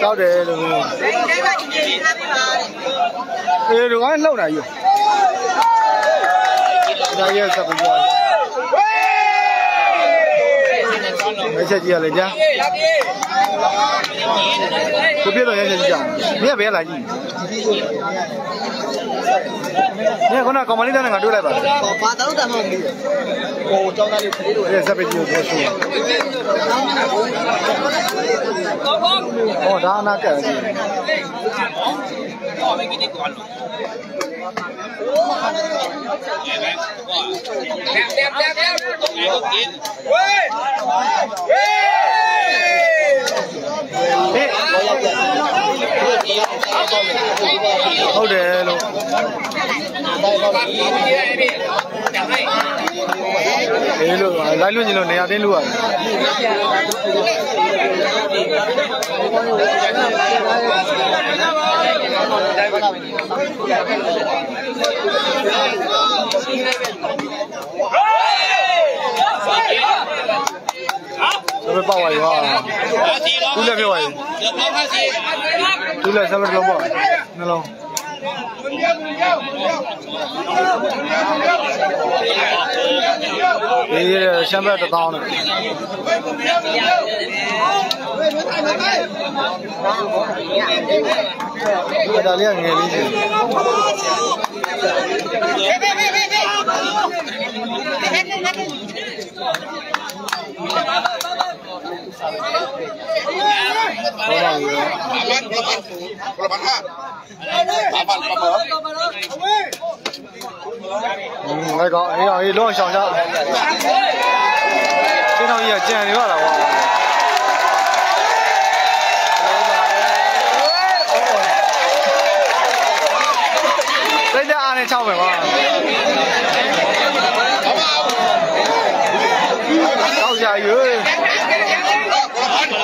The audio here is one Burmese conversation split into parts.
ကြောက်တယ်လို့မျိုးအေးတော့အဲ့လှုပ်တာကြီးဒါရဲ့စပ်ပြီးတော့မချက်ကြီးရလေကြာကိုပြတော့ရချက်ကြီးကြာမင်းကဘယ်လာကြ ည့်မင်းကခုနကောင်မလေးတဲ့ငါတွေ့လိုက်ပါလားဘာတောင်းတမ်းမဟုတ်ဘူးဟိုကျောင်းသားလေးကလေးတို့အဲ့စပ်ပြီးကြီးကိုပြောရှင်းဟောဒါအနာကဲကြီးဟုတ်တယ်လို့အေးလို့လိုက်လွတ်ည ဟုတ်တယ်လို့အေးလို့လိုက်လွင့်ခြင်းလို့နေရာတင်းလို့ရတယ်ဟေး ကြံနေရတာကွာစိတ်ဓာတ်အားနဲ့ချောက်မယ်ကွာတောက်ကြရွေးဟာဟိုစ ပင်းကြီးရလဲဟာလုံးမကြောက်ကြဘူးစပင်းကြီးရလဲငါတို့ကစလုံးလုံးไ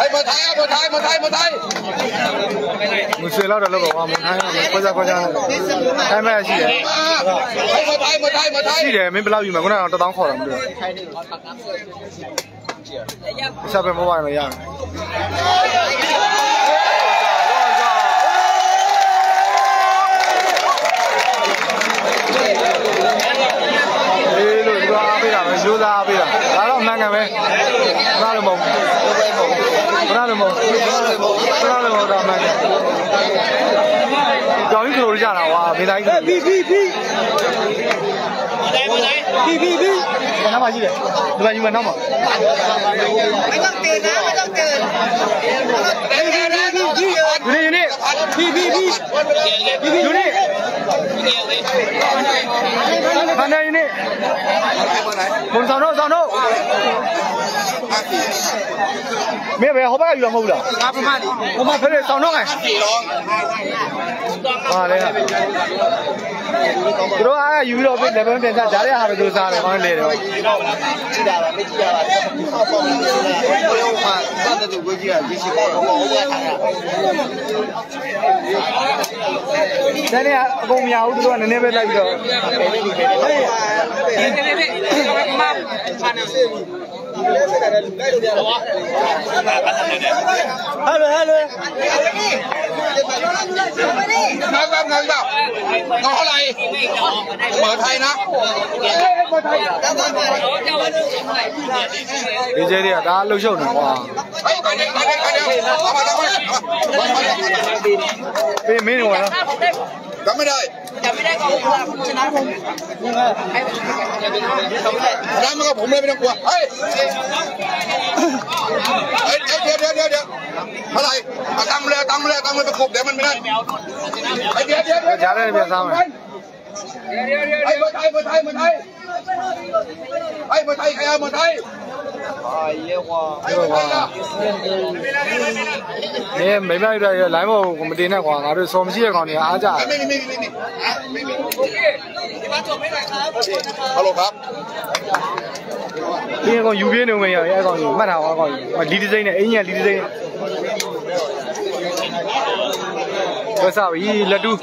哎，没抬呀，没抬，没抬，没抬。我睡了的那个话，没抬，快点，快点，抬没洗的。哎，没抬，没抬，没抬。洗的，没不老用嘛，我那都当好了，对。下边没玩了呀。လေးလို့သူအားပေးတာပဲရိုးသားအားပေးတာဒါတော့အမှန်ကန်ပဲဒါတော့မဟုတ်ဘူး ဘရလိုမောဘရလိုမောတာမန်ကြောင်ကြီးကလိုရကြတာဝါမေတိုင်းကြီးပြီးပြီးပြီးပြီးပြီးပြီးနားမရှိတယ်ဒီမှာယူမှာနောက်မှာမတော့တေနာမတော့တေယူနေယူနေပြီးပြီးပြီးပြီးပြီးယူနေဘာနေယူနေဘုံဆောင်တော့ဆောင်တော့ မင်းပဲဟောဘက်ကယူလာမဟုတ်လားငါပမလေးဟောမဖေးတောင်းတော့ငါဟာလေသူတို့အားယူပြီးတော့ level ပြန်စားဒါလည်းဟာပဲသူစားတယ်ဟောလေတော့ကြည့်တာပါကြည့်တာပါမကြည့်ရပါဘူးဟောပေါ့လို့ဘယ်လိုမှစတဲ့သူဝေးကြီးကရေရှိပေါ့ဟောဝေးထားတာဒါနဲ့အကုန်မရဘူးသူတို့ကနည်းနည်းပဲလိုက်ပြီးတော့ဟေးဒီနေ့ဒီနေ့ကမ္ဘာမှာဖာနေစေဘူး hello halo. Nâng vào, nâng vào. Ngõ này. Mở thay nó. Đi chơi đi, đã lâu rồi nữa. Đi mình rồi. จำไม่ได้จำไม่ได้ก็ชนะผมได้มากับผมเลยไม่ต้องกลัวเฮ้ยเฮ้ยเดี๋ยวเดี๋ยวเดี๋ยวเดี๋ยวเท่าไหร่เอาตังค์มาเลยเอาตังค์มาเลยเอาตังค์มาประกบเดี๋ยวมันไม่ได้เฮ้ยเดี๋ยวเดี๋ยวเดี๋ยว ai mời thay mời thay mời thay. Ai mời thay ai mời thay. Nè mấy mấy đây lái mồ của mình đi này khoảng ở đây xóm xia còn thì á chả. À, Alo pháp đi còn yêu biết đâu mình bắt đầu còn mà đi dây này ấy nha đi dây này. ဝက်စားပြီလက်တူး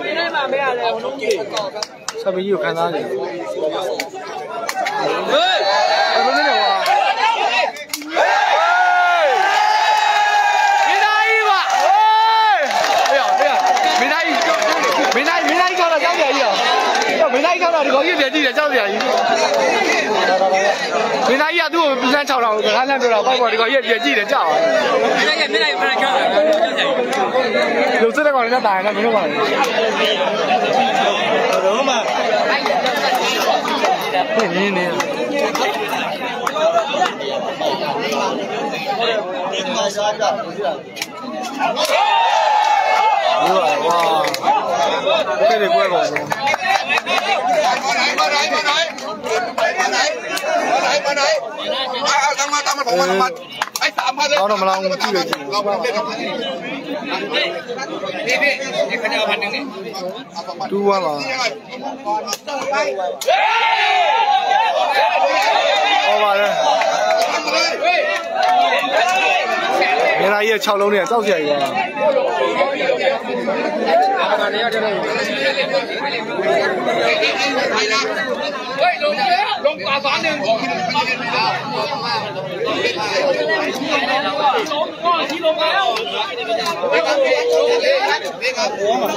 ဝင်နေမှာမရလဲဟိုလုံးကြီးဆပ်ကြီးကိုခန်းစားနေဟေးဘယ်လိုလဲကွာ တာဒီကောင်ကြီးပြန်ကြည့်တယ်ကြောက်ကြကြီးမင်းသားကြီးကသူ့ကိုလမ်းချောက်တော့စကားလမ်းပြောတော့ပေါ့ပေါ့ဒီကောင်ကြီးပြန်ကြည့်တယ်ကြောက်မင်းသားကြီးမင်းသားကြီးဖရချောက်တာလူစစ်တဲ့ကောင်လည်းတာရနေမင်းတို့ကောင်တော့မှနင်းနေမာစားတာပြရဒီ เอาหน่อมาลองชื่อเลยเราเล่นพี่พี่นี่เขาจะเอาพันหนึ่งนี่ดูว่าหรอเอาไปเลย တော့မလောင်ကြည့်ရကြ ลงตว่าสอหนึ่งล้มก็ที่ลงแล้วไม่ครับไม่ครับหัวหัว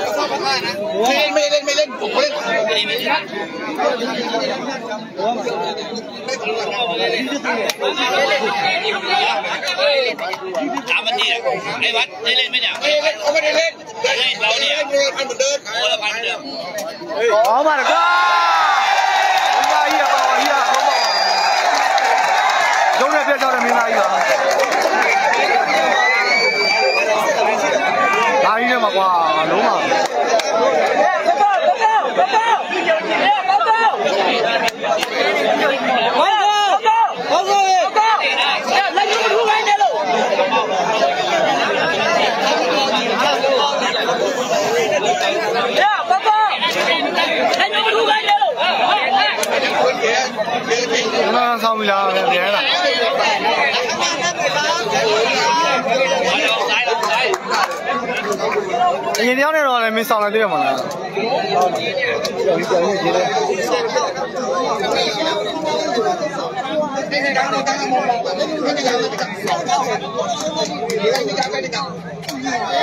ไม่เล่นไม่เล่นผมเล่นหัถามมันดีไอ้วัดได้เล่นไหมเนี่ยไม่เล่นเขไม่ได้เล่นเราเนี่ยพันเหมือนเดิมโอ้ละพันเดิมอ๋มาแล้วก็ ရုံးနဲ့ပြတ်ကြတဲ့မင်းသားကြီးပါဒါကြီးနဲ့မကွာလုံးမ那上不了，别了。 အရင်တယောက်နဲ့တော့လည်းမင်းဆောင်လိုက်သေးရမှာလား။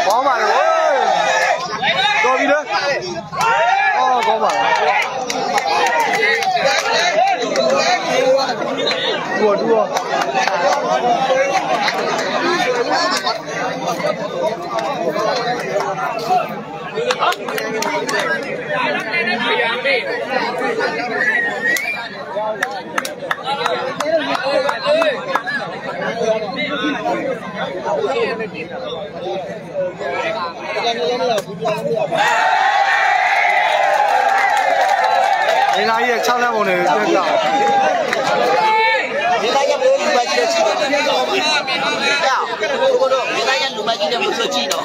ကောင်းပါလေ။တော်ပြီလေ။အော်ကောင်းပါလေ။ တူတူနေလာရဲ့6လမ်းပုံတွေပြပြ ဒီတိုင်းကဘယ်လိုပဲ ကြည့်ချင်တယ်။ကြောက်ဘုကိုတော့ဒီတိုင်းကလူမကြီးတယ်မဆိုကြည့်တော့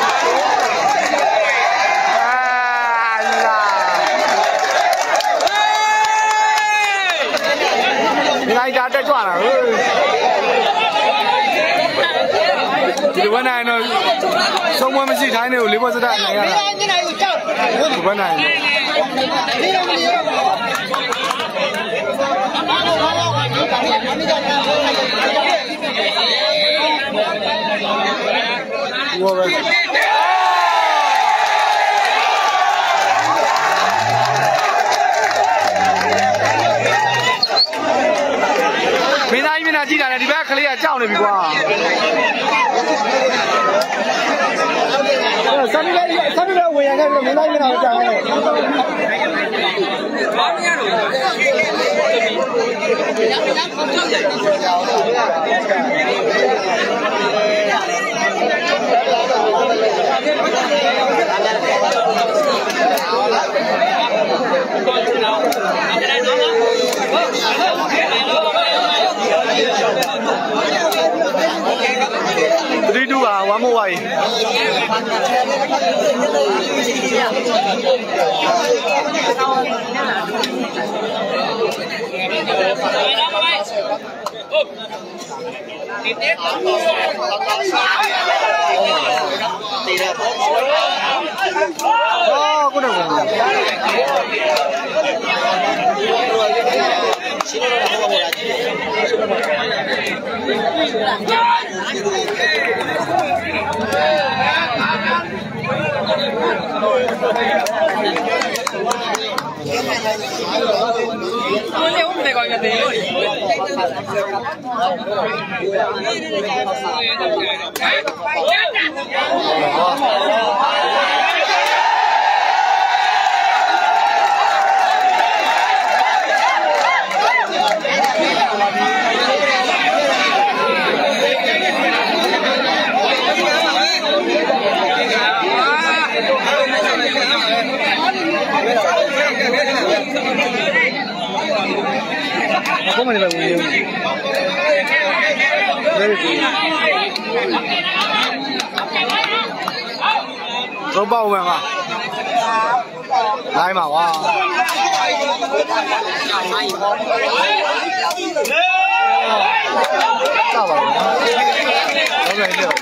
တက်ကြွလာဟေးဒီဝန်နိုင်တော့သုံးမမရှိတိုင်းတွေကိုလေးဘစတာနိုင်ရတာဘယ်နိုင်ဘောပဲ ကြီးမျက်နှာကြည့်တာနဲ့ဒီဘက်ကလေးကကြောက်နေပြီကွာဆမ်မီလေးဆမ်မီလေးဝင်ရခဲ့ပြီးတော့မင်းသားကြီးမျက်နှာကိုကြောက်နေတယ်3 2ပါ1 more ပါတေးတယ်ပေါ့ဟော 원래 온데 가면 돼요. 아, တော့ဟောပေါ်လာကြည့်အခုမှလည်းဝင်နေတယ်တော့ပေါ့ဝင်ပါနိုင်ပါဝါတော့ပါတော့ပဲတော့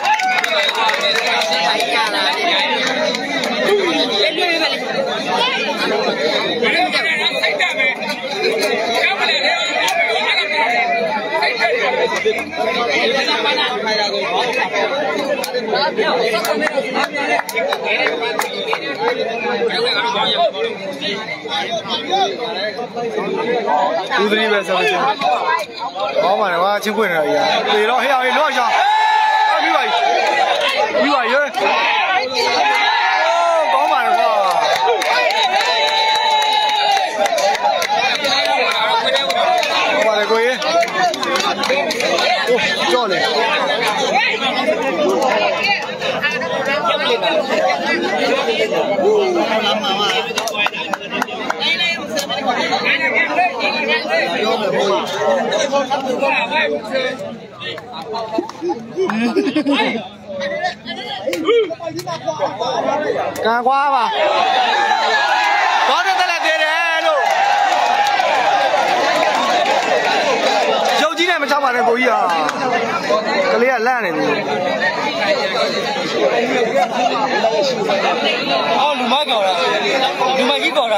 ဦးသတိပဲဆက်လို့ကောင်းပါလေကွာချင်းခွင့်နေရကြီးပေတော့ဟဲ့အောင်လောရှောင်းပြီးပါပြီးပါရေကောင်းပါလေကွာကောင်းပါလေကိုရေโอ้ကြောက်လေ ကန်ကွာပါတော့တက်လက်သေးတယ်လို့ရုပ်ကြီးနဲ့မချ ပါနဲ့ကိုကြီးဟာကလေးကလန့်နေပြီအော်လူမကောက်တာလူမကြီးကောက်တာ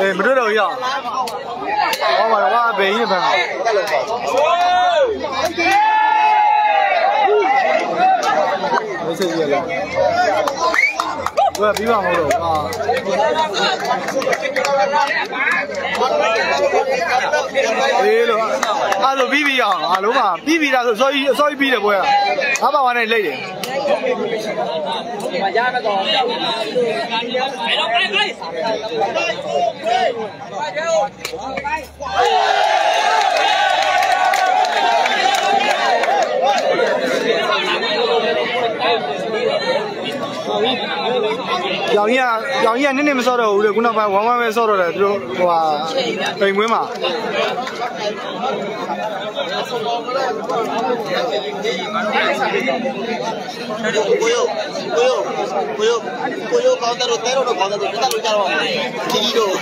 အေးမတွေ့တော့ရအောင်ဟောပါတော့ဟာဘေးကြီးနဲ့ဖ မ်းမစိတ်ရလားဘယ်ပြီးပါမလို့ဟာအေးလို့အဲ့လိုပြီးပြီးအောင်အားလုံးပါပြီးပြီးတာဆိုစောကြီးစောကြီးပြီးတယ်ပွဲကငါပါဝါနဲ့လိတ်တယ်ဟပြောင် ကြီးကပြောင်ကြီးကနည်းနည်းမစော့တော့ဘူးလေခုနောက်ပိုင်းဝမ်းဝမ်းပဲစော့တော့တယ်သူတို့ဟိုဟာပိန်မွေးမှာကိုယိုကိုယိုကိုယိုကိုယိုကောင်းတယ်လို့တဲတော့ကောင်းတယ်လို့တက်လို့ကြတော့ဒီကြီးတို့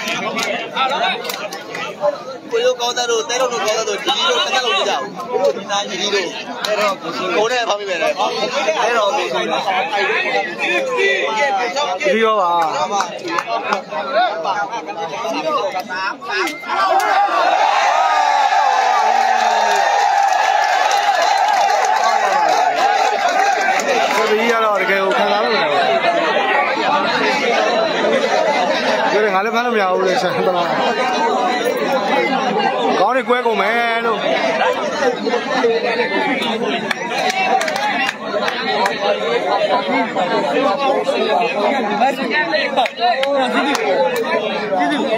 ကိုယိုကောင်းတယ်လို့တဲတော့ကောင်းတယ်လို့ဒီကြီးတို့တက်လို့ကြအောင်ဒီသားကြီးတို့တဲတော့ကိုနဲ့ဖောင်းမိမယ်လေတဲတော့ကိုဆိုတော့ဒီရောပါဒီကြီးကတော့တကယ်ကိုခံစားလို့မရဘူးဒီငါလည်းဖမ်းလို့မရဘူးလေဆန်တလား ကောင်းနေကွဲကုန်မယ်လို့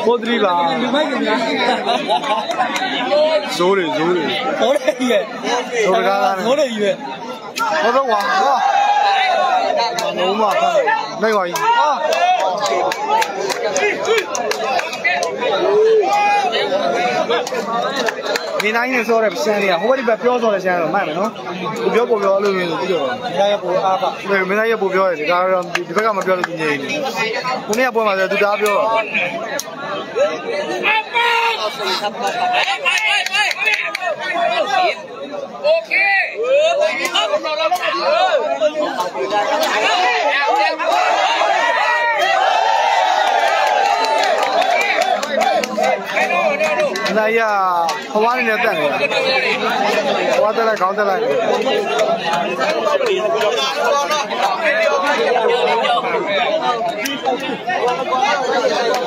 ဘိုးတရီပါဇိုးတွေဇိုးတွေဟိုတယ်ကြီးရဲ့ဇိုးတကားသားဟိုတယ်ကြီးပဲဟောတော့ဝါဟာလုံးမဖမ်းနိုင်ပါကြီးဟာ ဒီနိုင်နေဆိုတဲ့ဆန်တွေကဟိုဘက်ဒီဘက်ပြောဆိုတဲ့ဆန်ကတော့မှန်မယ်နော်သူပြောပေါ်ပြောလို့မျိုးဆိုပြီးတော့ ဒီရပိုအားပါ ဒီမင်းသားရပို့ပြောတယ်ဒီကတော့ဒီဘက်ကမပြောလို့သူငြိမ်နေခုနေ့ကပွဲမှာဆိုသူတားပြော โอเคเอาเราเราเรา ။နိုင်ရ ဟွားနေနဲ့တက်နေတာ။ဟွားတက်လိုက်ခေါင်းတက်လိုက်။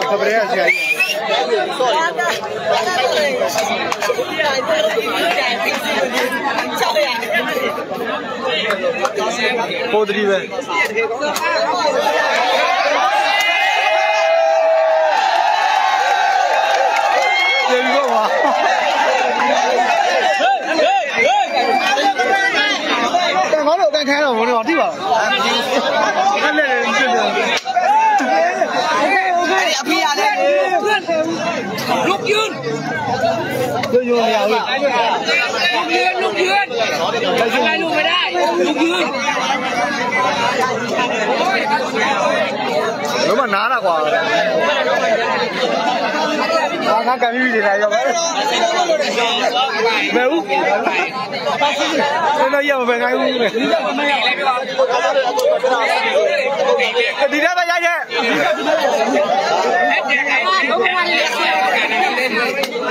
ခပရဲဆရာကြီးပိုတရီပဲပြေပြီးတော့ပါ တန်ခေါင်းတော့တန်ခိုင်းတော့ဘုရားတိပါအဲ့လေပြည့်တယ် ลูกยืนลูกยืนอะไรลูกไม่ได้ลูกยืนรู้มันนานกว่าทางการมีดีไหนครับแม่รู้เนี่ยยังไม่นไงอู้เลยดีได้ไหมยายเนี่ย ပြကြပါဘာလဲကတော့လည်းနေက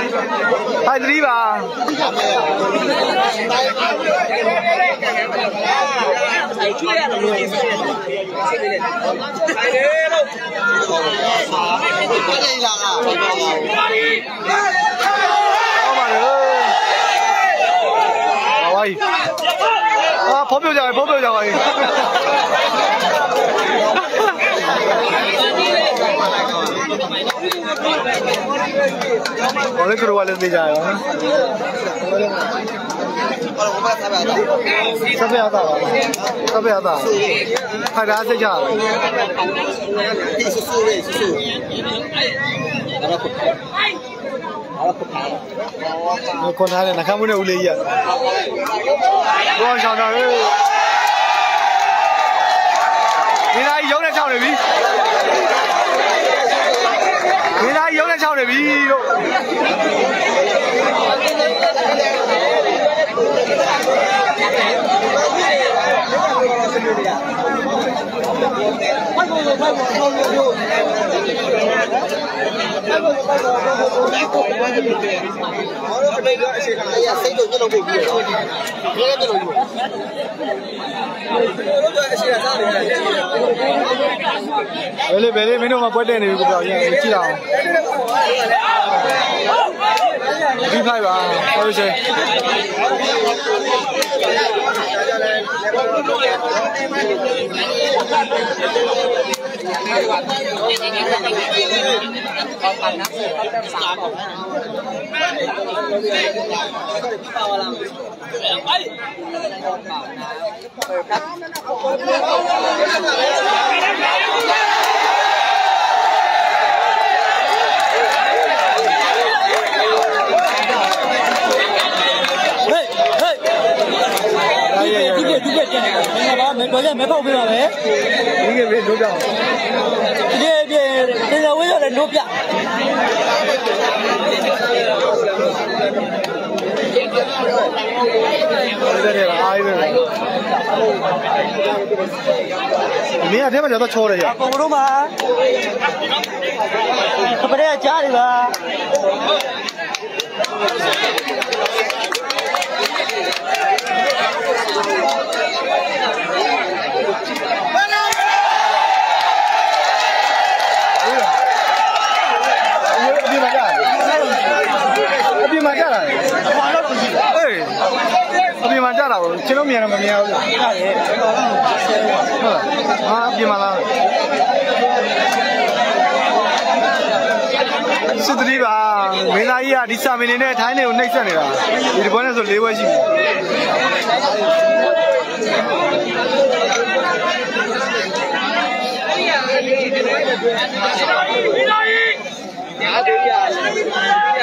ြရောဟိုဘာသာပါတော့စပယ်ရတာစပယ်ရတာခိုင်တာစိတ် ကြတယ်ဒီဆူဆူလေးဆူဆူအဲ့ဒါကိုအဲ့ဒါကိုထားတာခွန်ထားတယ်နှခမ်းမွေးနဲ့ဦးလေးကြီး ရဘောဆောင်တာဟေးဒီလိုက်ရုံးနဲ့ချောင်းနေပြီ ဒီလိုက်ရုံးနဲ့ချောင်းနေပြီတို့ဟောတော့အတိတ်ကအချိန်ကအဲ့စိတ်လို့ညှလို့ပို့ပြီးတော့ဒီလည်းတော့ယူတော့အ ချိန်ကစားနေတယ်ဘယ်လေဘယ်လေမင်းတို့ကပွဲတက်နေပြီကိုပြောင်းရင်ကြည့်အောင်ဒီဖိုက်ပါဟုတ်ပြီရှင် အေးအေး ဒီ အေး ကဒီကကျန် တယ်ငါပါမယ်တော့ရမဲပေါက်ပေးပါမယ်ဒီကဘေးတို့ကြောင်ဒီဒီဒီဝေးရတယ်လို့ပြတဲ့တဲ့အားရပဲမင်းအထဲမှာတော့ချောတယ်ရပုံတော့မှာခပရဲကြားတယ်ပါ အပြင်မှာကြာအပြင်မှာကြာတာဘာလို့လို့ရှိလဲအေးအပြင်မှာကြာတာကိုကျွန်တော် မြင်တော့မမြင်ဘူးဟုတ်လားဟာအပြင်မှာလားစစ်တတိပါမင်းသားကြီးကဒီစာမင်းနေနဲ့ထိုင်းနေကိုနှိပ်စက်နေတာဒီတပွဲနဲ့ဆို၄ပွဲရှိပြီ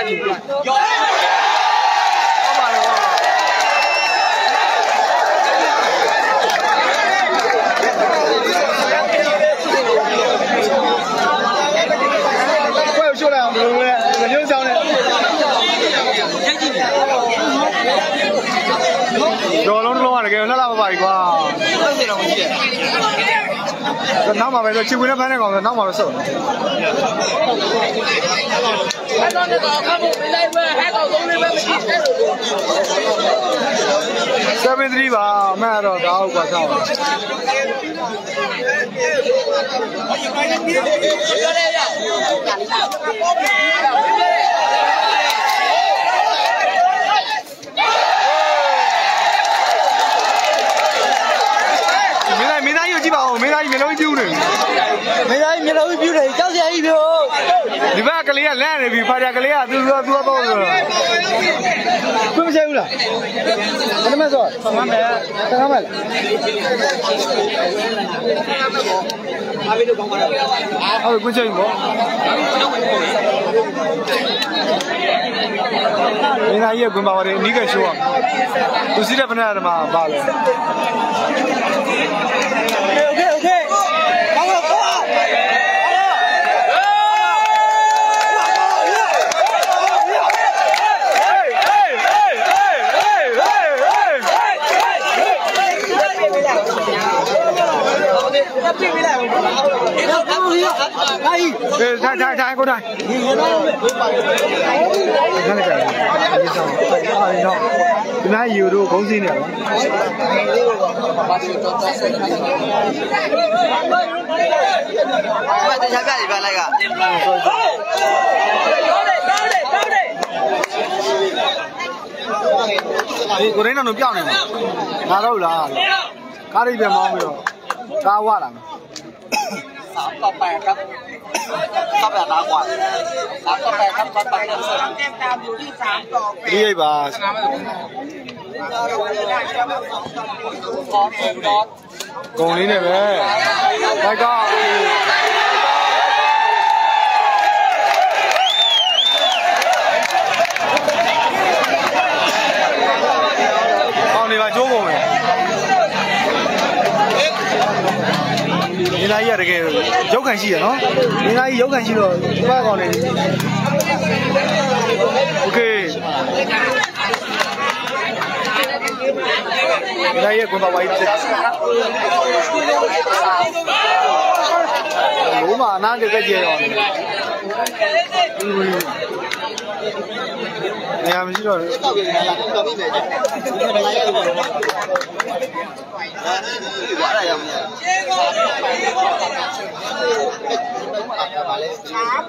ဟုတ်ပါတော့ခွဲရှိုးလိုက်အောင်ဘယ်လိုလဲမညှိုးဆောင်နဲ့တော်လုံးတစ်လုံးက တကယ်လှလှပပကြီးကွာဟုတ်တယ်တော့မရှိတယ်နောက်မှာပဲဆိုချီဝင်နဲ့ဖမ်းတဲ့ကောင်ဆိုနောက်မှာပဲစုပ်အဲ့တော့တော့ခါဖို့မလိုက်ပဲဟဲ့တော့သုံးလေးပဲမရှိတဲ့လို့73ပါအမှန်တော့ဒါဟုတ်ကွာဆောက်ပြောရရမင်းသားမင်းသားကြီးကိုကြည့်ပါဦးမင်းသားကြီးမျိုးလုံးကြီးပြူးနေ မင်း သားမျိုးလုံးပြူတယ်ကြောက်စရာကြီးပြောဒီဘက်ကလေးကလန့်နေပြီဖာတာကလေးကသူ့သူ့သူ့တော့ဆိုတော့ခွင့်မဆိုင်ဘူးလားဘယ်နှမဆိုဆမ်းမယ်ဆမ်းမယ်အားပြီးတော့ကောင်းပါလားဟုတ်ကွချင်းပေါ့မင်းသားကြီးကကွန်ပါပါတယ်အနီးကရှိုးอ่ะသူစီးတဲ့ဖနာဓမ္မပါလဲ အေးထိုင်ထိုင်ထိုင်ကိုထိုင်ဒီရတော့ခဏကြာဒီဆောင်အားရတော့ဒီနာယူတို့ဂုံးစင်းနေတယ်မတရားပြနေပြလိုက်ကဒီကိုရင်းတော်ပြောင်းနေမှာငါတော့လားကားရိပ်ပဲမောင်းပြီးတော့ကားဝလာမယ် เข้าไปน้ำก่อนน้ำก็ไปครับก็ไปน้ำสดตามอยู่ที่สามต่อไปนี่ไอ้บาสกองนี้เนี่ยเว้ยไปก็ သားကြီးကတကယ်ရုပ်ခံရှိရနော်မင်းသားကြီးရုပ်ခံရှိတော့ဒီဘက်ကောင်လေး Okay မင်းသားကြီးကွန်ပါဝိုင်းချက်လုံးမအနာကြက်ကြဲရောနေရာမရှိတော့ဘူး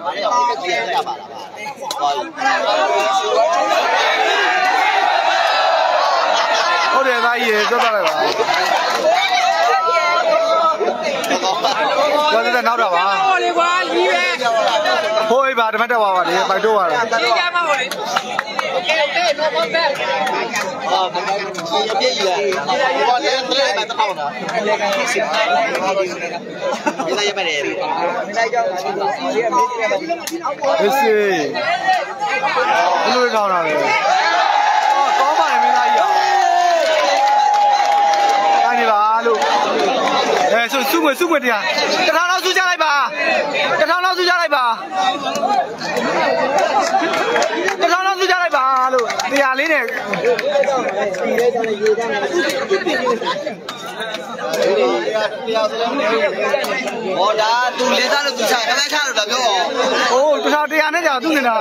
ဘာလဲဘာလဲဒီကကြည့်ရပါလားဘာဟုတ်တယ်သားကြီးရေသက်သက်လိုက်ပါတော်တဲ့နောက်တော့ပါဟောလေကွာကြီးပဲဟိုးအေးပါတမတ်တက်ပါပါလေပိုက်တော့ပါလားကြီးကြမှာဟောလေ okay okay no problem အာမင်းကြီးအပြည့်ရဘာလဲလဲမတောင်းတာလေကဖြစ်စီပါလေဒီလိုက်ရပါတယ်ဒီလိုက်ကြောင်းလာပြီဒီအမေကြီးကတော့ဖြစ်စီဘယ်လိုကောင်းတာလဲအော်ကောင်းပါတယ်မင်းသားကြီးအားနေပါလို့အဲဆိုစုငွေစုငွေတရားတထောင်လောက်စုကြလိုက်ပါတထောင်လောက်စုကြလိုက်ပါတထောင်လောက်စုကြလိုက် တရားလေးနဲ့ ဟောဒါသူလေးစားလို့သူချခဏချလို့တော့ပြောအောင်အိုးတထောင်တရားနဲ့ကြာသူနေတာ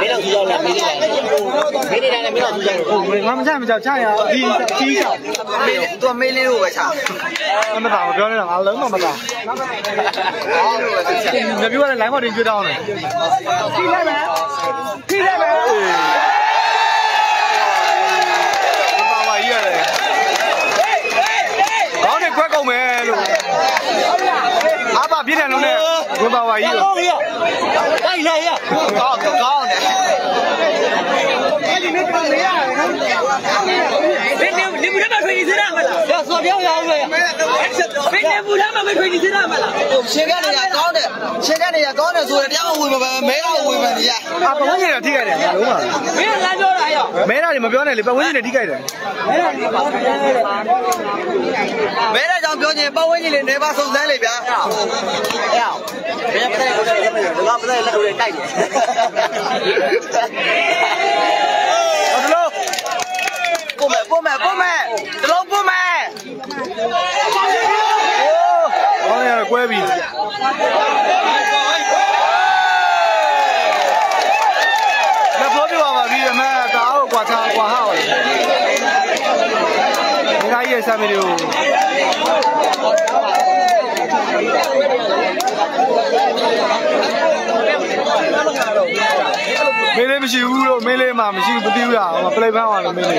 မင်းတို့သူရောက်လာမင်းတို့မင်းနေတာလည်းမင်းတို့သူရောက်လို့ဟိုငါမချမကြောက်ချရဒီကြီးချမင်းသူမေးလေးလို့ပဲချအမသာမပြောနေတာငါလုံးမမသာအော်လို့ပဲသူချမပြောရတဲ့ line မတင်ကြွတောင်းတယ်ကြီးလိုက်မယ်ကြီးလိုက်မယ်ဘာပါကြီးရတယ်ကောင်းတယ်ခွက်ကုန်မယ်လို့အဘပြည့်တယ် လုံးနဲ့ဘုဘာဝကြီးလို့တိုက်လိုက်ရကောင်းကောင်းတယ်ဘယ်နေနေဘူးလားမထွေးနေစရ မလားရဆိုပြောရအောင်လေဘယ်နေဘူးလားမထွေးနေစရမလားဟိုရှင်းကနေရကောင်းတယ်ရှင်းကနေရကောင်းတယ်ဆိုရင်တရားမဝင်ပါပဲမဲတော့ဝင်ပါနေရအပဝန်းကျင်ကထိခိုက်တယ်လုံးပါမင်းကပြောတာရောမဲတာတွေမပြောနဲ့လေပဝန်းကျင်တွေထိခိုက်တယ်မဲတဲ့ကြောင့်ပြောချင်းပတ်ဝန်းကျင်လေးနေပါစုံစမ်းလေဗျာဟဲ့ဘယ်ပတ်သက်လဲဒီကပတ်သက်လက်တွေတိုက်တယ်ဟောတလို့ ပို့မယ်ပို့မယ်ပို့မယ်တလုံးပို့မယ်ကောင်းတယ်ကွဲပြီလက်ဖို့ပြပါပါပြီအမေကားကိုကွာချာကွာဟာပါလေဒီကကြီးရဲ့ဆမ်းမီတွေကို မင်းလေးမရှိဘူးလို့မင်းလေးမှမရှိဘူးမသိဘူးလားဟိုပလိတ်ဖန်းပါလို့မင်းလေး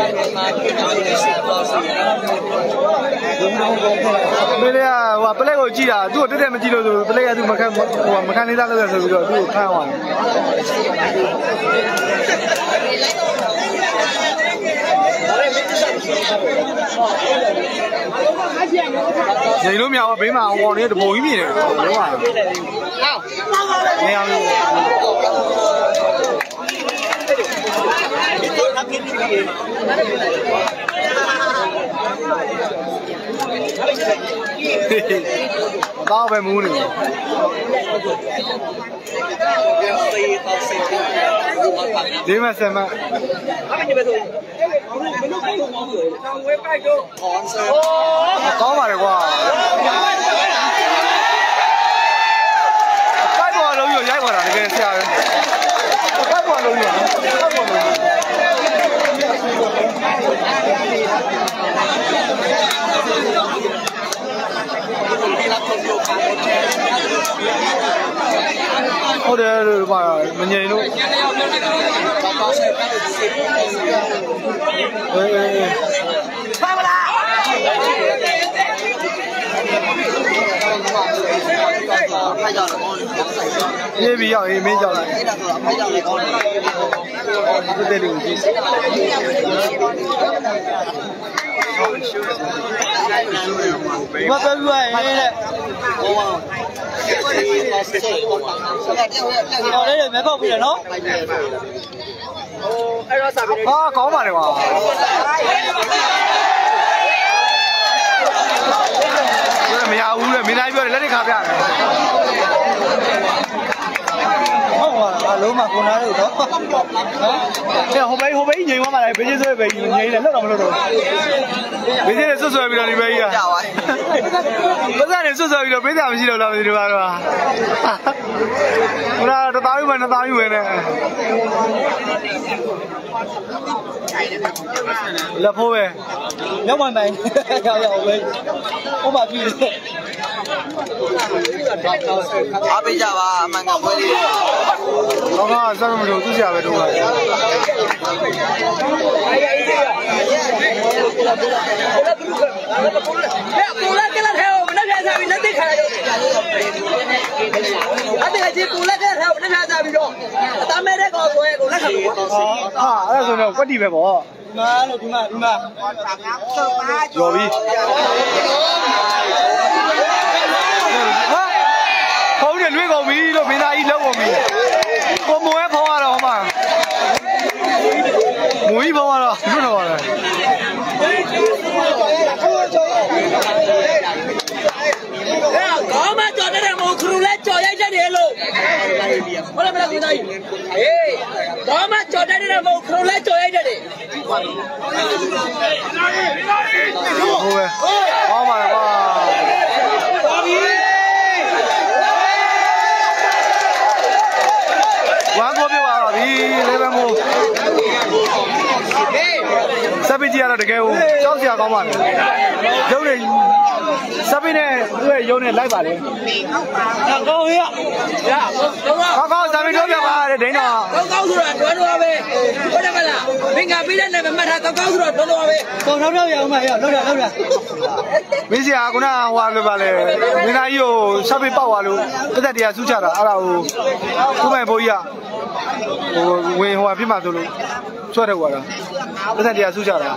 မင်းလေးကဟိုပလိတ်ကိုကြည့်တာသူ့ကိုတက်တက်မကြည့်လို့ဆိုပလိတ်ကသူ့မခံဟိုမခံလေးသားလို့ဆိုပြီးတော့သူ့ကိုခန့်သွားတယ်ညင်လို့မြောက်ဘေးမှာဟောနေတပုံကြီးမြင်တယ်ဟုတ်ပါနေအောင်လို့ တော့ပဲမူးနေဒီမှာဆက်မကောင်းပါလေကွာပိုက်ပေါ်လုံးရရိုက်ပါတာတကယ်ဆရာပဲပိုက်ပေါ်လုံးရပိုက်ပေါ်လုံး ဟုတ်တယ်လို့ပါမငြိမ်လို့အေးအေးပါမလားဖိုက်ကြတော့ကောင်းတယ်ပြေးပြီးရောက်အေးမင်းကြောက်လိုက်အဲ့ဒါဆိုဖိုက်ကြလည်းကောင်းတယ်တက်တက်လေးကိုကြည့် မတော်ဘူးရဲ့တဲ့ဟောပါဆက်တက်တက်တက်ဟောလေးတွေမဲပေါက်ပြီနော်အဲ့တော့စာပြီးဟာကောင်းပါလေကွာမရဘူးလေမင်းသားပြောတယ်လက်တွေခါပြတယ်ဟုတ်ပါ လားအလုံးမကိုနာလို့တော့ဟမ်ဟိုဘေးဟိုဘေးငြိမ်သွားပါလေဘေးကြီးဆွဲဘေးကြီးငြိမ်တယ်လောက်တော့မလို့တော့ဘေးကြီးနဲ့ဆွဆွဲပြီးတော့ဒီဘေးကြီးကကြာပါပတ်စံနဲ့ဆွဆွဲပြီးတော့ဘေးစားမရှိတော့လားမသိဘူးပါတော့ဟိုလားတသားယူမယ်နှစ်သားယူမယ်နဲ့လက်ဖို့ပဲရောက်မှန်တိုင်းရောက်ရောက်ပဲဟိုပါပြီအားပေးကြပါအမှန်ကပွဲလေးတော့ကဆက်မလို့သူ့ဆရာပဲတော့ပါကိုလာကလာထဲမနေ့ကစားပြီးလက်သိခါလိုက်တော့အဲ့ဒါကြီးကိုလက်ထဲထားလက်ထားစားပြီးတော့အသား မဲတဲ့ကောင်ဆိုရင်ကိုလက်ခံပြီးတော့ဟာအဲ့ဒါဆိုတော့ကွက်တီပဲပေါ့ဒီမှာလို့ဒီမှာဒီမှာရော်ပြီဟာဖုန်းတွေလွှင့်ကုန်ပြီလို့မင်းသားကြီးလောက်ကုန်ပြီကိုမွေးဖုန်းရတော့ဟောမှာမွေးဖုန်းရတော့လွတ်တော့ပါတယ် ခေါင်းမကြော်တဲ့မို့ခရူလက်ကြော်ရိုက်တယ်လို့ ဟုတ်လားမလားကိုသားကြီးဟေးခေါင်းမကြော်တဲ့မို့ခရူလက်ကြော်ရိုက်တယ်ဟိုပဲဟောပါလားကွာဝမ်းကိုပြပါတော့ဒီလေးပဲမို့စပီ ကြီးကတော့တကယ်ကိုကြောက်စရာကောင်းပါလေရုပ်တွေစပီနဲ့သူ့ရဲ့ရုပ်နဲ့လိုက်ပါလေကောင်းရရတော့ကောင်းကောင်းစပီတို့ပြပါတဲ့ဒိန်းတော်ကောင်းကောင်းဆိုတာတွန်းတော့ပဲဟုတ်တယ်မလားမင်္ဂပြီးတဲ့နာမည်မှတ်ထားကောင်းကောင်းဆိုတာတွန်းတော့ပဲကောင်းတော့တော့ရအောင်မရလောက်တာလောက်တာမင်းစရာကဟိုဟွာလို့ပါလေမင်းသားကြီးကိုစပီပေါက်သွားလို့ပတ်သက်တရားဆူးချတာအဲ့ဒါကိုခုမဲ့ဘိုးကြီးက ဟိုဝင်ဟိုပြမှဆိုလို့ဆွဲတယ်ဟွာတာပတ်သက်တရားဆူးချတာ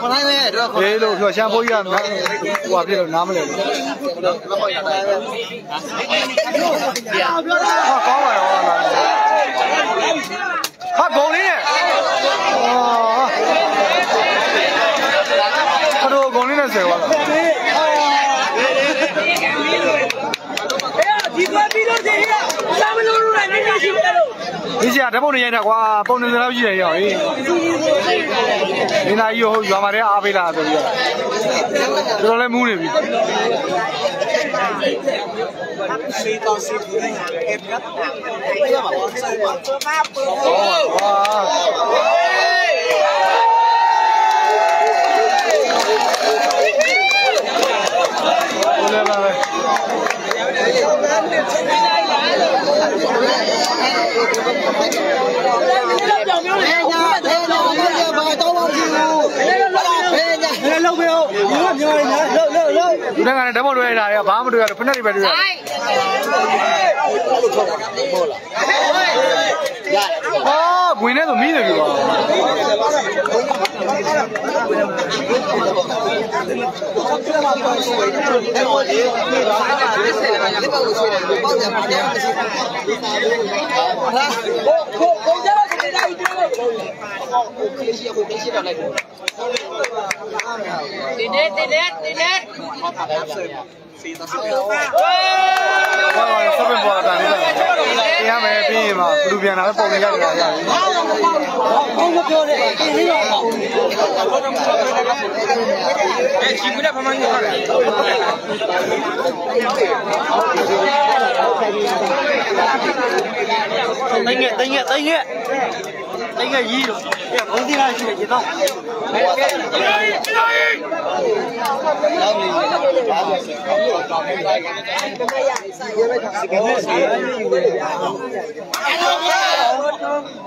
ခလိုက်မဲတော့အေးလို့ပြောရှမ်းဘိုးကြီးကဟိုပြလို့နားမလဲဘူးဟာကောင်းပါတော့ဟာဟာဂုံလေးနဲ့ဟာတော့ဂုံလေးနဲ့ဆယ်သွားတာ အေးဒီ ကွာပြီးတော့စီရစာမလို့လို့လည်းနေနေရှိတယ်လို့ဒီစရာဓာတ်ပုံတွေရိုက်တာကွာပုံနေစလောက်ရှိတယ်ရောဟေးမင်းသားကြီးဟိုရွာမှာတည်းအားပေးလာဆိုပြီးတော့တော်တော်လေးမူးနေပြီဟိုလည်းပါပဲတော့ကြောင်မျိုးလေးကိုဖတ်တယ်တော့ဘာတော့မဖြစ်ဘူးဖေးညာလည်းလောက်ပဲဟုတ်ဒီကမြော်ညာ လောက်လောက်လောက်ဒီကနေ့ဓာတ်ပုံတွေရိုက်တာကဘာမှမတွေ့ရဘူးဖက်နဲ့တွေပဲတွေ့ရတယ် ဟာဂွင်နဲ့ဆိုမီးနေပြီကွာကိုကိုကြတော့ဒီတိုင်းပြောလို့ဒီနေ့ဒီနေ့ဒီနေ့ ဟာဆပ်ပင်ပေါ်တာလေးတရားမယ်ပြီးရင်မှဘလူပြန်လာပဲပုံနေရတယ်ရတယ်ကောင်းပြောတယ်ဒီလေးတော့အဲရှိဘူးတဲ့ဖမန်းကြီးခေါ်တယ်တိုင်းငယ်တိုင်းငယ်တိုင်းငယ် တိုင်းငယ်ကြီးတော့ဘုံတိလာရှိတယ်တော့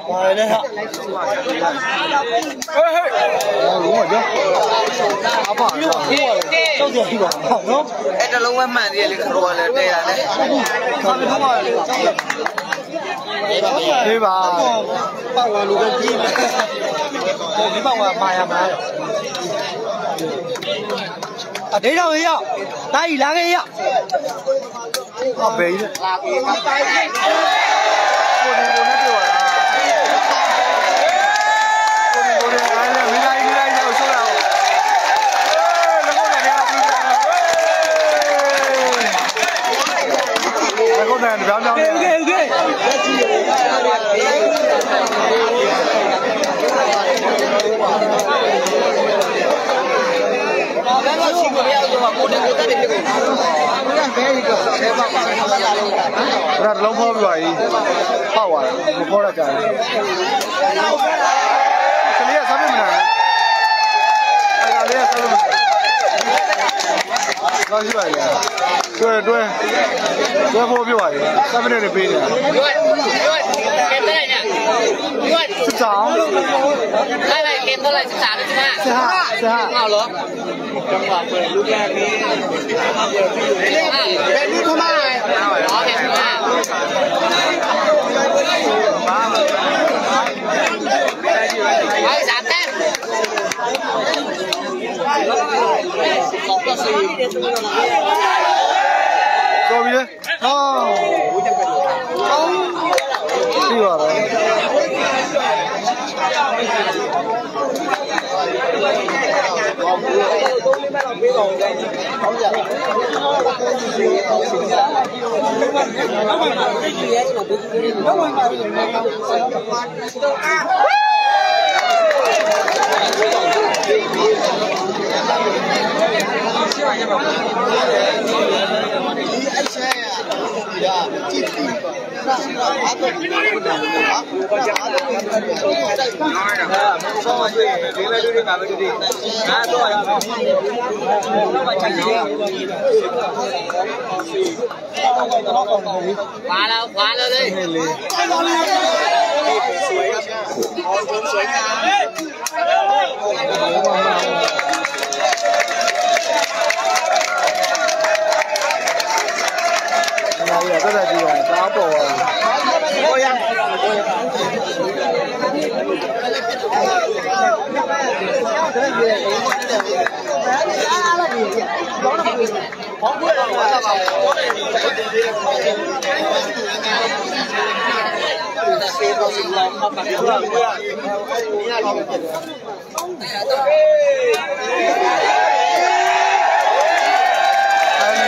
ပါလေဟာဟေးဟေးဘူးမကြောအပါတော့တောက်ကြပြီပါနော်အဲ့တလုံးဝမှန်သေးတယ်လေခရောလည်းတဲ့ရတယ်ဆောင်းထားပါလေဒီပါပေါ့ဝါလူပဲကြီးတယ်ဒီပေါ့ဝါမာယာမာအဒေတော့ရတာကြီးလာခဲ့ရအဘေးလာပြီးကိုဒီကိုနဲ့ပြော bao à lùi gần kim một cái bao à mài à mà à đấy đâu ấy ạ tay lá cái ấy ạ à bấy nữa Hãy subscribe cho kênh Ghiền Mì Gõ Để không bỏ lỡ những video hấp dẫn ကိုမရဘူးဆိုတော့ကိုတင်ကိုတက်တယ်ဖြစ်ကုန်တာဘုရားဘဲဒီကဆဲပါပါဆက်လာလို့အဲ့ဒါလုံးဖောက်ပြီးပါကြီးပေါက်သွားတာမဖောက်ရကြဘူးကလေးကစားမမနာအဲ့ဒါလေးကစားမမနာကောင်းရှိပါရဲ့တွဲတွဲတွဲဖို့ပြပါရဲ့7မိနစ်နဲ့ပေးနေတာရွတ်ရွတ် สิบสองได้ไปเกมเท่าไหร่สิบสามหรือสิบห้าสิบห้าสิบห้าเอาเหรอจังหวะเปิดลูกแรกนี้เป็นลูกพม่าไงอ๋อเป็นพม่าเอาสามแต้มสองต่อสี่โกมีเลยโอ้ ပြီးပါတော့ khóa lâu khóa lâu đi နာရီတက်တက်ကြည့်ရတာပေါ်ပါ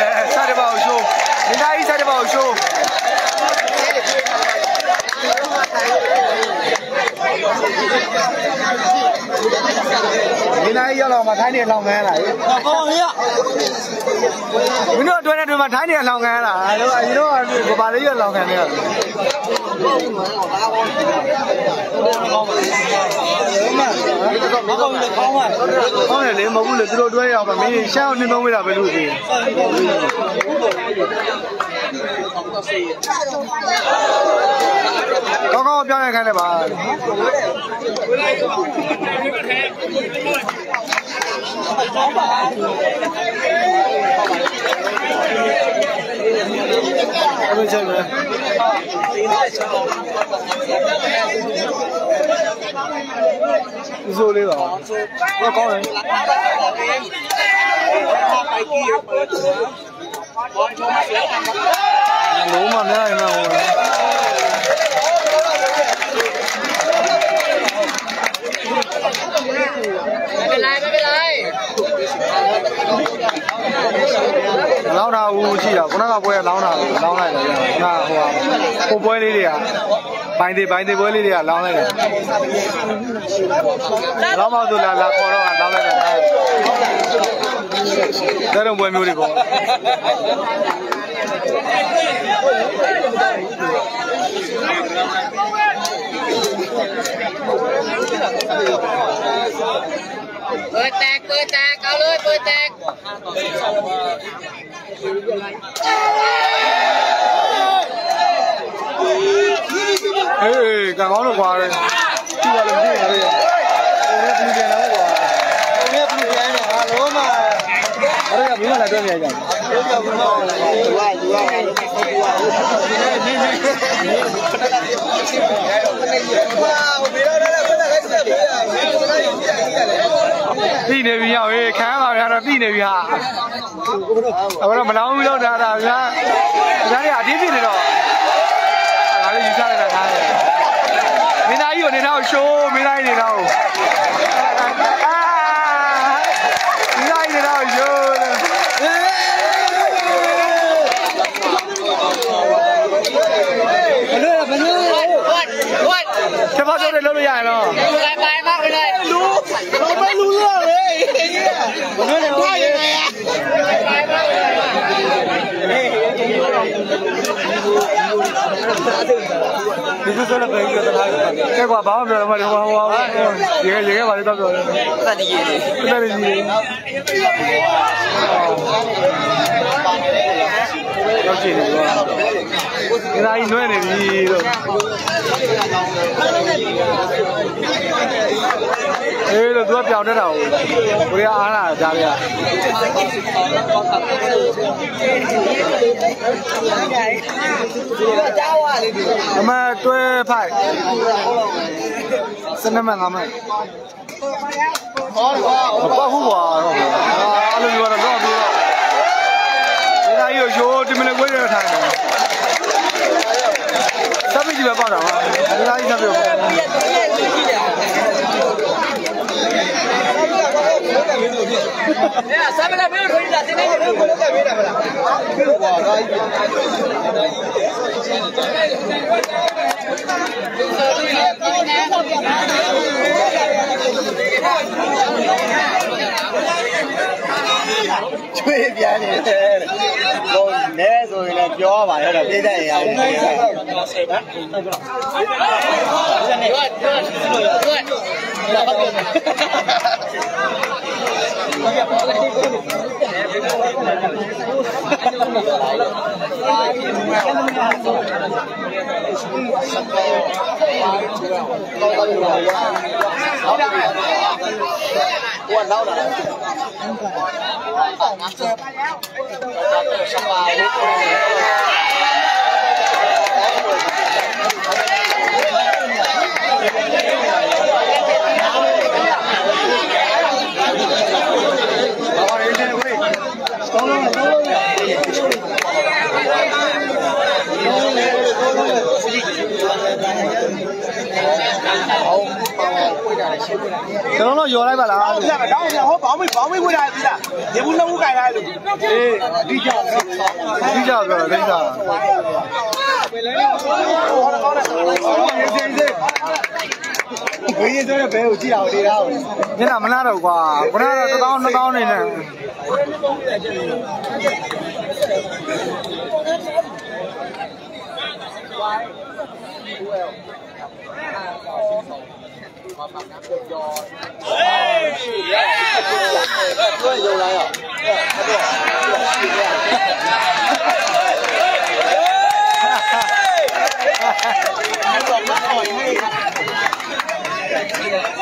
အဲစားတယ်ပါအောင်ရှိုးဒီတိုင်းစားတယ်ပါအောင်ရှိုးဒီတိုင်းရောက်တော့မှထိုင်းနေလောင်ငန်းလာ ရေဟောဟေးမင်းတို့အတွဲနဲ့တွေ့မှထိုင်းနေလောင်ငန်းလာအဲတို့အရင်တော့ဘာလေးရလောင်ငန်းနေရမကောင်းဘူးလေကောင်းပါ ကောင်းတယ်လေမဟုတ်ဘူးလေသူတို့တွဲရောက်ပါမင်းရှမ်းအောင်နှင်းသုံးဝေးတာပဲလို့ဒီကောင်းကောင်းပြောင်းရခိုင်းတယ်ပါအဲ့လိုချက်ပဲ ဒီဆိုလေးပါတော့ကောင်းတယ်လုံးမ ရှိတာခုနကပွဲလောင်းတာလောင်းလိုက်တယ်ခုနဟိုဟာဟိုပွဲလေးတွေကဘိုင်းသေးဘိုင်းသေးပွဲလေးတွေကလောင်းလိုက်တယ်လောင်းမဆိုလာလာခေါ်တော့လောင်းလိုက်တယ်တဲ့တော့ပွဲမျိုးတွေပေါ့ เปิดแตกเปิดแตกเอาเลยเปิดแตก ဟေးကံကောင်းလို့ကွာတယ်ကြည့်ရလို့ကြည့်ရလေဟိုနဲ့ပြင်ပြန်တော့ကွာ ဘယ်ပြုပြန်လဲဟာလုံးမ အဲ့ဒါကမင်းကလည်းတွဲနေကြတယ် ဘယ်ပြုမလဲလူကလူကဟာဘယ်တော့လဲဘယ်တော့လဲဆက်ပြီးရမယ်ဘယ်တော့လဲပြန်ကြည့်ရတယ် သိနေပြီရောက်ဟေးခမ်းပါဗျာတော့သိနေပြီဟာအခုတော့မလောင်းဘူးလောက်တာဒါဗျာဒါကြီးအတင်းပြနေတော့ဒါလေးယူချလိုက်တာဒါလေးမင်းသားကြီးကိုနေတော့ရှိုးမင်းသားကြီးနေတော့အာမင်းသားကြီးနေတော့ရှိုးဘယ်လိုဘယ်လို What what တပတ်တော့လုံးလို့ရရတော့ เဒီစစလည်းပဲကြတာကဲကွာဘာမှပြောတော့မလို့ဟိုဟိုရေရေပါလေတော့ပြောတယ်သက်တည်ရည်တက်တယ်ကြီးရောက်ချင်တယ်ကွာဒီသားကြီးနွဲနေပြီလို့ အေးလို့သူကပြောင်းတတ်တာကိုကိုရီးယားအားလာကြားရကြားဝါလေးဒီအမတွဲဖိုက်စနမငါမဟောဘာဟုတ်ပါတော့အားလုံးပြောတော့တော့ပြီးတော့ဒီသားကြီးကိုရိုးဒီမနေ့ခွေးရထိုင်တယ်စပ်ပြီးကြည့်ပဲပေါ့တာပါဒီသားကြီးစပ်ပြီး အဲဆာမလာမေးထွေးလာတင်နေတယ်ကိုလည်းပြေးတာမလားချွေးပြန်နေတယ်ဟိုနဲဆိုရင်လည်းပြောပါရတော့ပြည့်တဲ့ရအောင်ကျွ อ้วนเล่าหน่อยเจ็บสบายนิดนึง န်တော်တို့ယော်လိုက်ပါလားဟုတ်ပြပါတော့ဟောဘောင်းမေးဘောင်းမေးဝေးတာပြီလားဒီဘူးလုံးကြိုင်လာလို့အေးဒီကြောင်ဒီကြောက်ပြောဒိဋ္ဌာဘယ်ရင်ဆိုရဘဲကိုကြည့်အောင်လေးတော့မျက်နှာမလားတော့ကွာခုနကတော့1000 2000နေနဲ့ တွေ့ရုံလာရော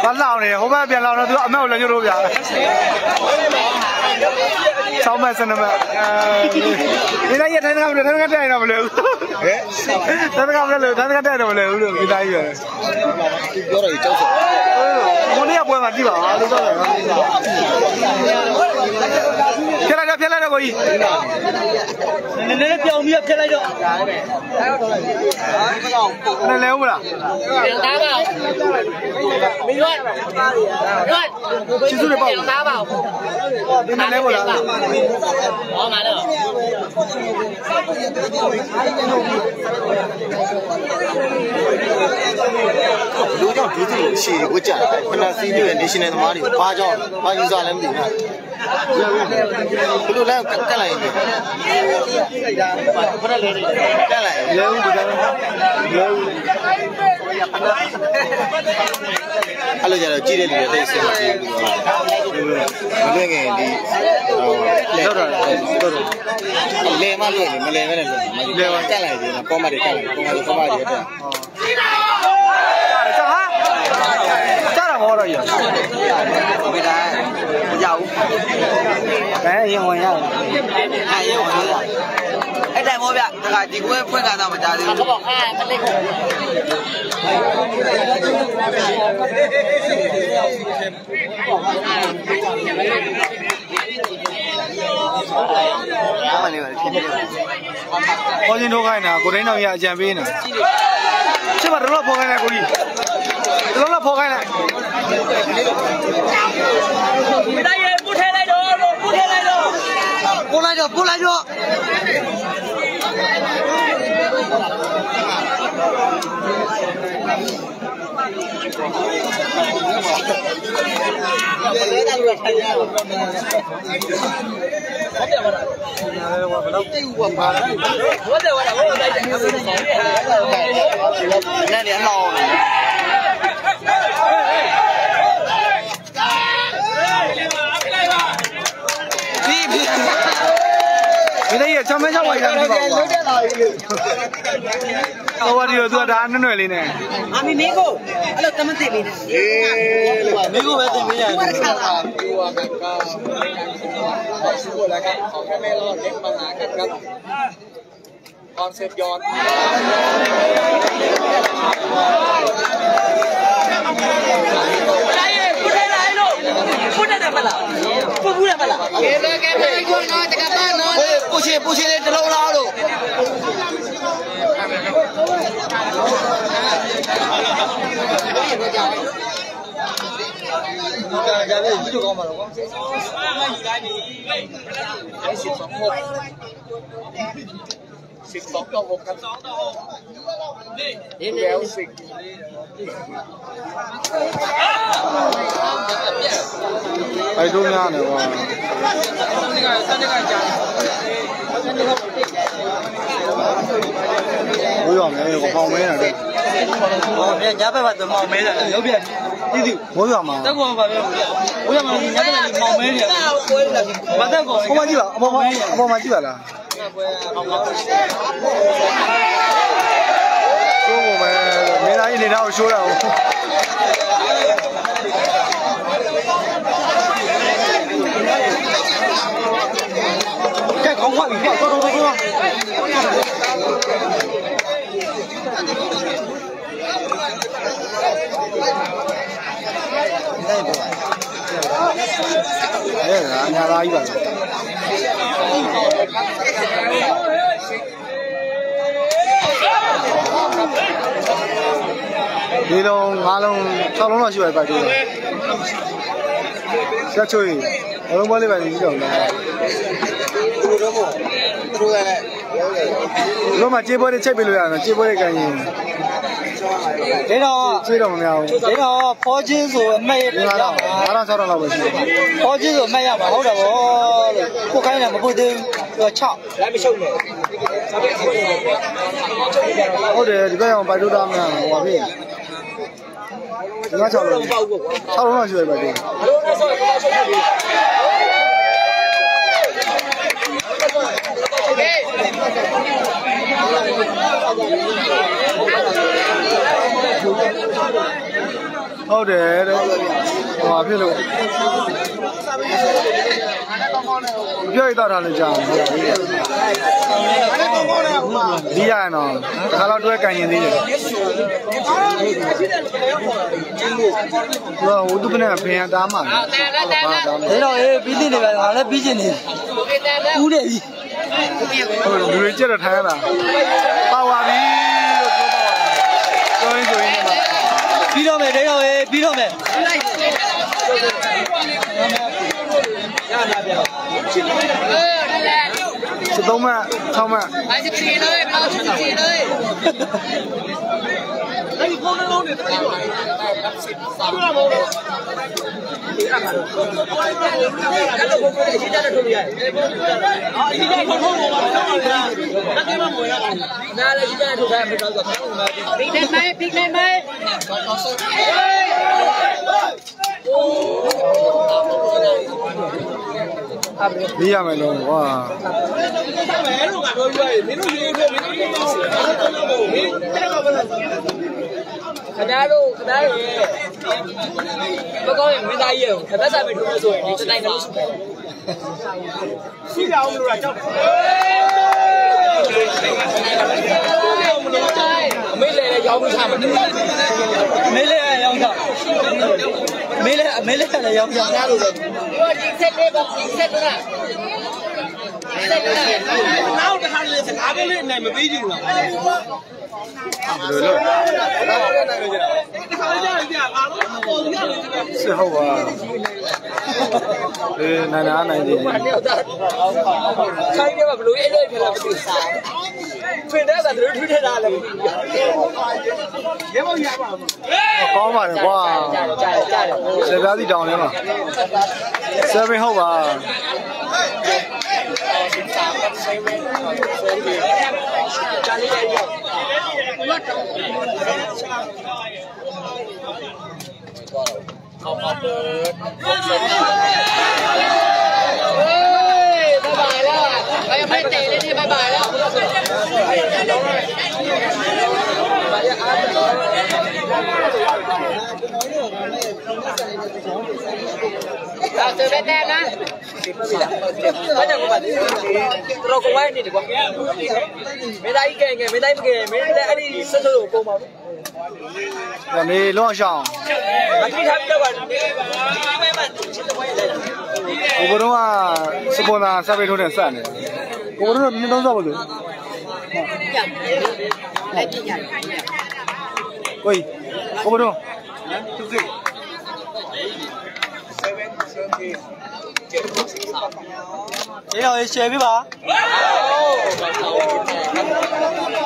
ဘာလောင်နေဟိုဘက်ပြန်လောင်တော့သူအမေကိုလည်းညှို့လို့ဗျာ ဆောင်းမဲ့စနမအဲဒီတိုင်းရထိုင်တာမလို့ထိုင်တာတက်ရတော့မလို့ဟဲ့ထိုင်တာမလို့ထိုင်တာတက်ရတော့မလို့လို့ဒီတိုင်းရပြောတော့ကြောက်စကိုနေ့ကပွဲမှာကြည့်ပါလို့တော့ဖြတ်လိုက်တော့ဖြတ်လိုက်တော့ကိုကြီးနည်းနည်းပြောင်းပြီးပြက်လိုက်တော့နည်းလဲဦးမလားတားပါမင်းရွတ်ရွတ်ချစ်စုတွေပေါ့တားပါဒီနည်းလဲဦးလားဟောမှာတော့လူကြောင့်ဒီသူရှေ့ဝစ်ကြခဏစီးပြီး national သမားတွေဘာကြောင့်ဘာယူစားလဲမသိဘူးဘယ်လိုလဲကတ်လိုက်ရင်ဘယ်လိုလဲကတ်လိုက်ရင်လဲဦးဒီတိုင်းလဲဦးအဲ့လိုကြတော့ကြည့်တဲ့လူတွေသိစင်ကြည့်ဘူး မလွင့်ငယ်ဒီလောက်တာတော့တော့လဲမလွင့်မလဲမဲနဲ့လွင့်လဲကတ်လိုက်ပြီနော်ကောမတွေကတ်လိုက်ကကောမတွေကောမတွေတက်ကြားဟာကြားတာဟောတော့ရဘယ်လားမကြောက်ဘူးအဲရင်ဝင်ရအဲ့ရော အဲ့တိုင်ပေါ့ဗျတခါဒီကွဲဖွင့်တာတော့မကြသေးဘူးဟုတ်ပါအဲ့မလေးကိုမလေးပါဖြစ်နေပေါ်ရင်တော့ခိုင်းတာကိုရင်းတော်ကြီးအကြံပေးနေတာချက်ပါတော့ပေါ်ခိုင်းတာကိုကြီးတော့တော့ပေါ်ခိုင်းလိုက်မိသားရေပို့ထဲလိုက်တော့ပို့ထဲလိုက်တော့ပို့လိုက်တော့ပို့လိုက်တော့ ယ်ဟုတ်တယ် ဒီလေးရချမ်းမဲချောက်ပါရမ်းပါဘာလို့တက်လာပြီဟောဒီတော့သူကဒါနွဲ့နွဲ့လေးနဲ့အမီမင်းကိုအဲ့လိုတမသိလေးနဲ့အေးလေမင်းကိုပဲသိမင်းရတယ်ဟိုကကာဘာရှိကိုလာကခေါင်းမဲလောလက်မလာကတ်ကတ် concept ย้อน Pula dah malam. Pula malam. Kira kata aku nak cakap mana? 不行，不行的，只能拉了。 บအဲ့တို့များနေကွာဘိုးရမယ်ကိုပေါင်မဲနေတယ်ဟောမြညာဘက်ကတော့မောင်မဲတယ်ရုပ်ပြတိတိဘိုးရမှာတက်ကောပါပဲဘိုးရမှာညာဘက်ကမောင်မဲတယ်ဘာတက်ကောအပေါ်မှာကြည့်ပါအပေါ်မှာအပေါ်မှာကြည့် ပါလားသိုးကုန်မယ်မင်းသားကြီးနေတော့ရှိုးတာဟုတ်ကဲခေါင်းခွာပြီခေါင်းခေါင်းခေါင်းခေါင်း အဲ့ဒါအများသားကြီးပါလားဒီလုံးငါးလုံး၆လုံးတော့ရှိပါတယ်ပိုက်တူဆက်ချွေအလုံးမလေးပဲကြီးတော့လားသူတို့မို့သူတို့ရဲ့ဒီမှာကြေးပွဲတွေချိတ်ပေးလို့ရအောင်ကြေးပွဲတွေကန်ရင် ဒေတော်ချေးတော့မများဘူးဒေတော်ဖောချင်းဆိုအမဲ့ရပါလားအားရဆောက်တော့လောက်ပဲရှိဖောချင်းဆိုအမဲ့ရပါဟုတ်တယ်ဗောလို့ကိုခိုင်းတာမပွတ်သေးဘူး6လိုက်မရှုပ်နဲ့ဟုတ်တယ်ဒီဘက်အောင်ပိုက်တို့တာမလားဟောပြီငါ6လုံး6လုံးတော့ရှိလိုက်ပါသေးတယ်ဘလို့နဲ့ဆိုတော့ရှုပ်ပြီဟုတ်ကဲ့ ဟုတ်တယ်တဲ့ဟိုပါဖြစ်လို့ပြောရတော့တာလည်းကြာတယ်ဒီရရင်တော့တစ်ခါတော့တွဲကန်ရင်သေးတယ်ဟိုဟိုသူကနဲ့ဖင်ရတားမှာဘာတားမှာဒါတော့အေးပြီးတင်နေပါငါလည်းပြီးကျင်နေဦးတယ်ကြီးဟုတ်လူတွေကြက်တော့ထိုင်ရတာပါဝါပြီလို့ပြောပါပြောရင်ဆိုရင်လည်း ပြီးတော့မယ်ဒါတော့အေးပြီးတော့မယ်စစ်သုံးမှတ်6မှ không nó luôn để tao đi rồi. Chưa làm đâu. Cái lỗ không có để chia ra được không vậy? Ờ, chia ra không không một mà không là. Nó cái mà mùi là. Na là chia ra được rồi, mình còn có thắng mà. Pick lên mấy, pick lên mấy. đi ra mày luôn quá à. ခင်ဗျားတို့ခင်ဗျားတို့ရဲ့ဘကောင်းရဲ့မင်းသားကြီးရဲ့ခက်သက်စာပဲထိုးလို့ဆိုရင်ဒီတိုင်းလုံးစုပဲရှိရအောင်လို့ရကြောက်အမေလည်းလည်းရောင်းလို့ထားမှာမေးလေရောင်းကြမေးလေမေးလေလည်းရောင်းကြဒီဒီဆက်လေးပါဒီဆက်လားဆက်လား နောက်တစ်ခါလေစကားပြောလေးနိုင်မပြီးကြဘူးလားဘယ်လိုလဲတစ်ခါကြာကြာအားလုံးပေါ်ရလို့စစ်ဟုတ်ပါအေးနိုင်နာနိုင်သေးတယ်ဘာနဲ့တော့ခိုင်းနေမှာဘလို့အဲ့လိုဖြစ်လာမသိစားထွင်တဲ့ကသူတို့ထွင်ထတာလည်းကောင်းပါတယ်ကွာကြားတယ်ကြားတယ်ဆယ်ပြားစီတောင်ထဲမှာ7ဟုတ်ပါ không học được không sống ơi bye bye. đó bây giờ mấy tỷ lên đi bye bye đó Hãy subscribe cho kênh Ghiền Mì Gõ Để không bỏ lỡ những video hấp dẫn Tao từ bên em á. Bắt đầu bạn. Rồi cũng quay đi được không? Mấy đây kề kề mấy đây kề mấy đây đi sơ sơ đồ cô mà. Còn đi lo xong. Bạn đi thăm cho bạn. Cô bố đúng à, sư bố là sao bên thôi để sẵn này. Cô bố đúng là nó sao rồi. Quỳ, cô bố đúng. Chú gì? ရေတော်ရေ share ပြပါ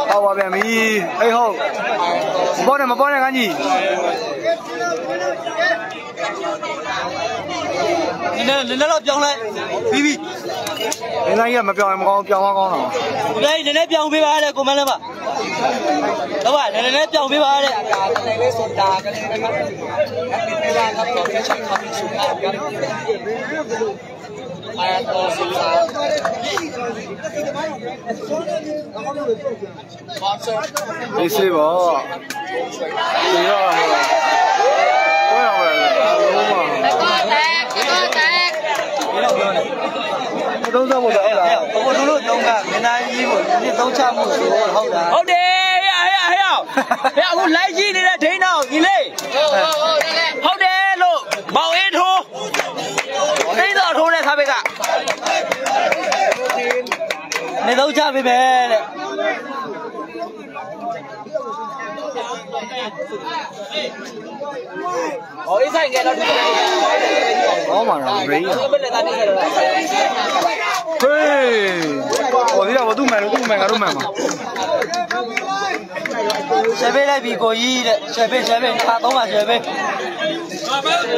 ဟုတ်ပါဗျာမီးအေးဟုတ်မပေါ်နဲ့မပေါ်နဲ့ကန်းကြီးနည်းနည်းနည်းတော့ပြောင်းလိုက်ပြီးပြီနင်းလိုက်ရမပြောင်းရင်မကောင်းပြောင်းသွားကောင်းတော့ဒါနည်းနည်းပြောင်းပေးပါလေကိုမန်းလည်းပါ các bạn đến nếp chồng biết bao đấy cái này lên sột đà cái này các bạn các bạn các bạn cái chuyện học xuống nào các bạn mà tôi xử là đi xe bỏ đi rồi Hãy subscribe cho kênh Ghiền သုံးစောက်ဖို့တော့ဟုတ်လားဟိုတို့တို့တုံးကမင်းသားကြီးကိုဒီသုံးချမှုဆိုဟုတ်တာဟုတ်တယ်ဟဲ့ဟဲ့ဟဲ့ဟဲ့အခုလိုက်ကြည့်နေတဲ့ဒိန်းတော့ညီလေးဟုတ်တယ်လို့မောင်အေးထိုးဒိန်းတော့ထိုးတဲ့ခါဘက်ကနေသုံးချပေးမယ်တဲ့ ဟောအေးဆိုင်ကလည်းကောင်းပါလားရိန်းဘယ်လက်သားနေကြလဲဟေးဟောဒီတော့သူ့မယ်လို့သူ့မယ်ငါတို့မယ်မှာ ရှယ်ပေးလိုက်ပြီကိုကြီးတဲ့ရှယ်ပေးရှယ်ပေးခါသုံးပါရှယ်ပေး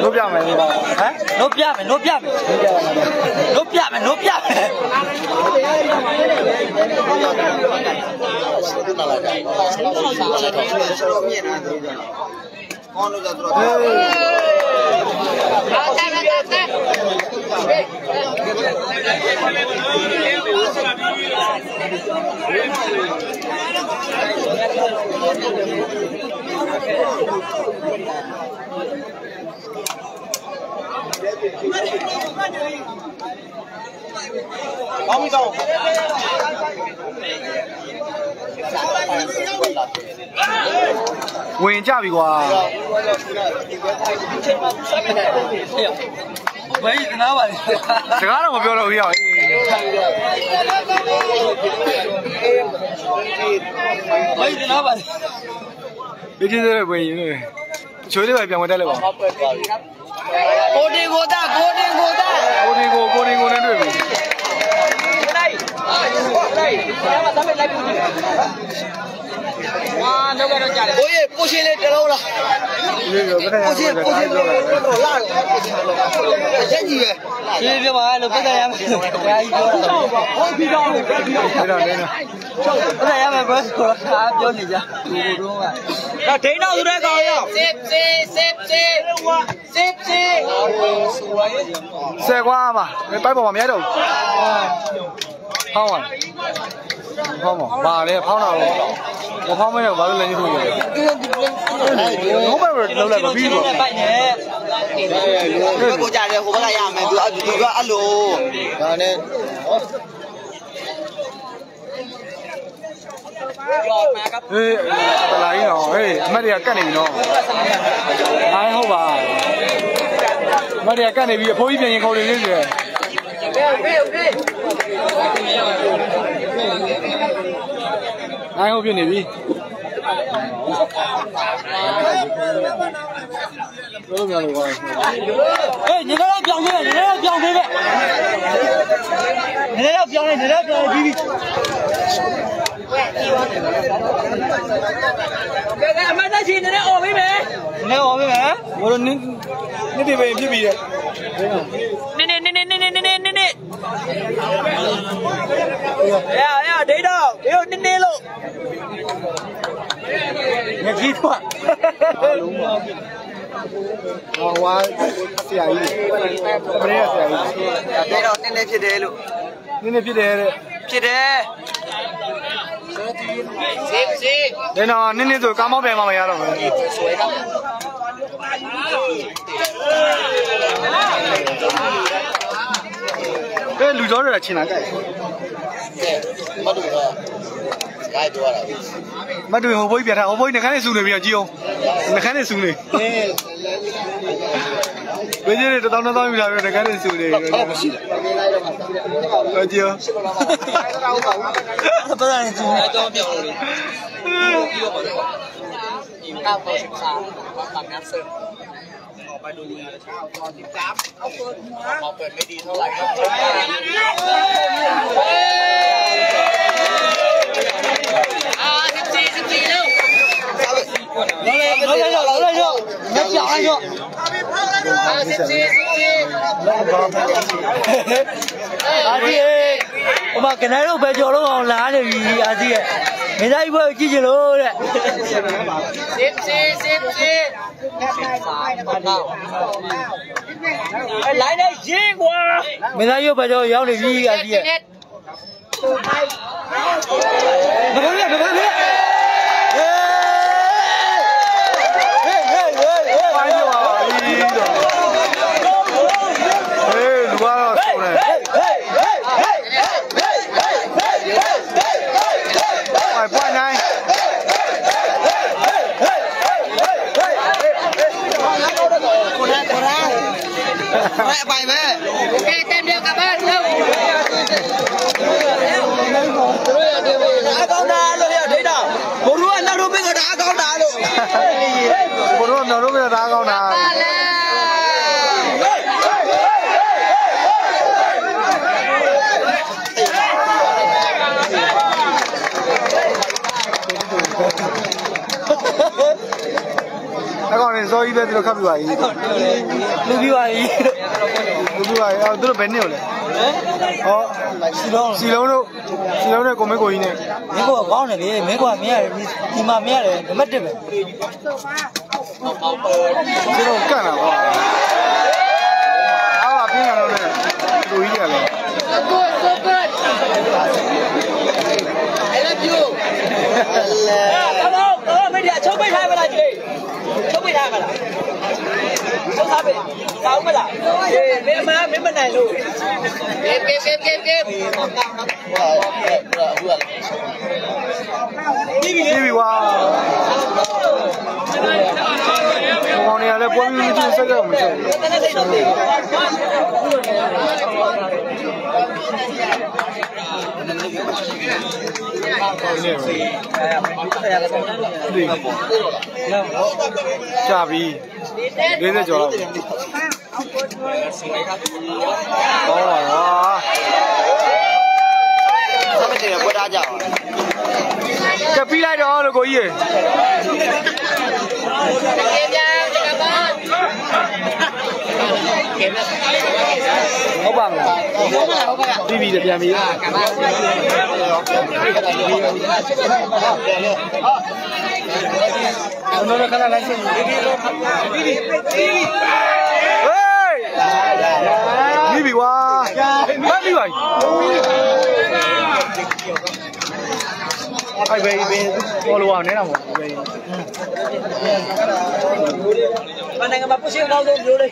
တို့ပြမယ်လို့ဟမ်လို့ပြမယ်လို့ပြမယ်လို့ပြမယ်လို့ပြမယ် ဝင်ကြပြီကွာဘယ်ကနာပါလဲစကားတော့မပြောတော့ဘူးရောက်ဘယ်ကနာပါလဲပြည့်ပြည့်တဲ့ဝင်ရင် ချိုးလေးပဲပြန်ဝင်တက်လိုက်ပါကိုတင်ကိုတာကိုတင်ကိုတာကိုဒီကိုကိုဒီကိုနဲ့တွေ့ပြီလိုက်လိုက်ရမှာသမက်လိုက်ပြီ ဝါတော့ကတော့ကြားတယ်ကိုရေပိုရှင်လေးတလုံးလားဒီလိုပဲပိုချင်းပိုချင်းပြောတာတော့လာအချက်ကြီးပဲဒီပြပါလို့ပတ်သက်ရမယ်လို့ကြားကြီးပြောတာဟုတ်ပြီတော့ပြီပြီတော့အဲ့ဒါလည်းပတ်သက်ရမယ်ဘယ်ဆိုတော့အားပြောနေကြဒီလိုတော့ကဒါဒိန်းတော့ဆိုတဲ့ကောင်ရောစစ်စစ်စစ်စစ်စစ်စစ်ဆယ်ကွာမှာပိုက်ပေါ်မှာမရတော့ဖောင်းပါ ဖောင်းမပါလေဖောင်းတာတော့မဖောင်းမရဘာလို့လဲကြီးဆိုရလဲဘုံပဲလောက်လိုက်မပြီးဘူးပိုက်နေတယ်ကိုကြတယ်ဟိုဘက်ကရမယ်သူသူကအဲ့လိုဒါနဲ့ဟေးတလာကြီးတော့ဟေးအမတ်တွေကကတ်နေပြီနော်အားဟုတ်ပါအမတ်တွေကကတ်နေပြီအဖိုးကြီးပြင်ရင်ခေါ်နေသေးတယ် နိုင်ဟုတ်ပြနေပြီဘယ်လိုများလို့ပါဟေးညီကောင်ပြောင်းသေးတယ်ညီကောင်ပြောင်းသေးတယ်ညီကောင်ပြောင်းနေညီကောင်ပြောင်းနေပြီးပြီကဲအမတ်ချင်းနေအော်ပြီမယ်နေအော်ပြီမယ်ဘယ်လိုနည်းနည်းပဲဖြစ်ပြီတဲ့ နေရရဒိတ်တော့ဒီလိုနေနေလို့ငကြီးတော့ဟောဝါဆရာကြီးပရေဆရာကြီးဒါတော့နည်းနည်းဖြစ်တယ်လို့နင်းနေဖြစ်တယ်တဲ့ဖြစ်တယ်ဒါတော့နင်းနေဆိုကားမောက်ပြန်မှမရတော့ဘူး ကဲလူကြောတွေချင်လာကြိုက်မတူတော့စကိုင်းတော့တာမတူဟိုဘိုးပြထားဟိုဘိုးနှခမ်းနေစုနေပြီကြည့်အောင်နှခမ်းနေစုနေဘယ်ကြီးတွေတောင်းတောင်းယူလာပြီနှခမ်းနေစုနေဟုတ်မရှိတယ်ဟောကြည့်အောင်ပဒန်ချင်းအတော့ပြောင်းလို့ကောက်တော့စားတာများစ อกมาดูเช้าตอนสิบสามเอาเปิดหัวเขเปิดไม่ดีเท่าไหร่ครั အာ14 14အာဒီဟိုမှာကနေတော့ပဲကြော်လို့အောင်လာနေပြီအာဒီရဲ့မင်းသားကြီးဘွဲကြည့်ကြလို့တဲ့14 14လိုင်းနဲ့ရေးကွာမင်းသားရုပ်ပဲကြော်ရောက်နေပြီအာဒီရဲ့မကောင်းရမကောင်းရဟေးဟေးဟေးဟေးဟေး ပိုင်းပြောပါဒီတော့ဟေးလူကတော့စုံတယ်ဟိုပွားနိုင် ဘယ်အပိုင်ပဲအကောင်းတာလို့ရဒိတ်တာဘိုးတို့ကနောက်တော့ပြကြတာအကောင်းတာလို့ဘိုးတို့ကတော့တို့ပြတာကောင်းတာအကောင်နေစောကြီးပဲသူတို့ခတ်ပြပါကြီးလူပြီးပါပြီ လူပြပါကြီးအော်သူတို့ဘယ်နှစ်ကိုလဲဟောစီလုံးစီလုံးတို့စီလုံးနဲ့ကိုမဲကိုကြီးနဲ့မင်းကကောင်းတယ်လေမင်းကမင်းရတယ်ဒီမှာမင်းရတယ်နံပါတ်1ပဲစီလုံးကန်လာပါအားပါပြင်းလာတော့လေလူကြီးတယ်လေဘာဘာဘာမင်းဒီအချုပ်ပိတ်ထားမလားကြီးချု ပ်ပိတ်ထားမလားချုပ်ထားပြီကောင်းမလားအေးမင်းမမင်းမနိုင်လို့ကေကေကေကေကေဟိုကဟိုကပြီးပြီကွာဘောင်းနေရလဲပွဲပြီးချင်းစက်ကြောက်မရှိဘူးတနေ့စိတ်တော့သိ ကြာပြီ40ကျော်လောက်ဟောပါဆက်မတင်ရပွက်ထားကြအောင်ကပြီးလိုက်တော့လို့ကိုကြီးရေ ဟုတ်ပါမလားဟုတ်ပါဟုတ်ပါပြီးပြီပြန်ပြီးဟာကမ္ဘာဟုတ်ပါဟုတ်ပါနော်ခဏလိုက်ချင်းဒီဒီဒီဒီဒီဟေးပြီးပြီကွာပြီးပြီ phải về về mua lúa nữa nào về anh này bạn pushing đâu rồi vô đi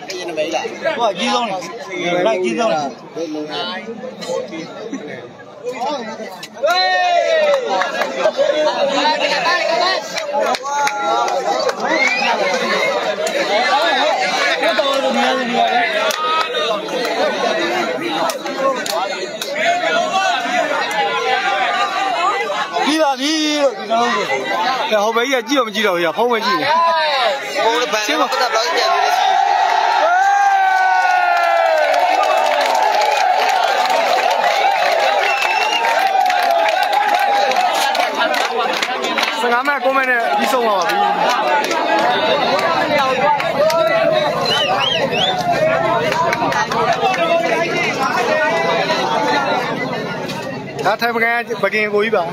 rồi ghi rồi lại ghi rồi Hãy subscribe cho kênh Ghiền Mì Gõ Để không bỏ lỡ những video hấp dẫn ပြီလို့ဒီကောင်ကြီးကဟိုဘေးကြီးကကြည့်တော့မကြည့်တော့ဘူးဖုံးပဲကြည့်တယ်ဘုံလည်းပန်းပတ်တာဘလောက်ကြည့်လဲစကားမဲ့ကိုမဲနဲ့ပြီးဆုံးသွားပါပြီ။ဟုတ်ကဲ့ ဒါထိုင်ပကံပကင်ကိုကြီးပါ